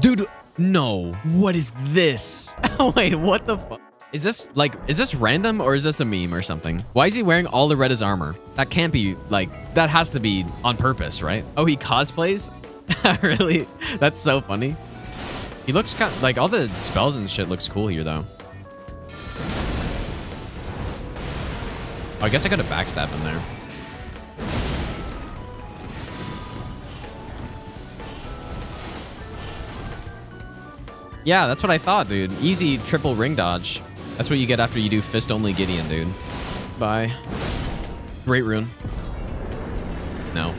Dude, no. What is this? Wait, what the fuck? Is this like, is this random or is this a meme or something? Why is he wearing all the red as armor? That can't be like, that has to be on purpose, right? Oh, he cosplays? really? That's so funny. He looks kind like all the spells and shit looks cool here though. Oh, I guess I could have backstabbed him there. Yeah, that's what I thought, dude. Easy triple ring dodge. That's what you get after you do fist only Gideon, dude. Bye. Great rune. No.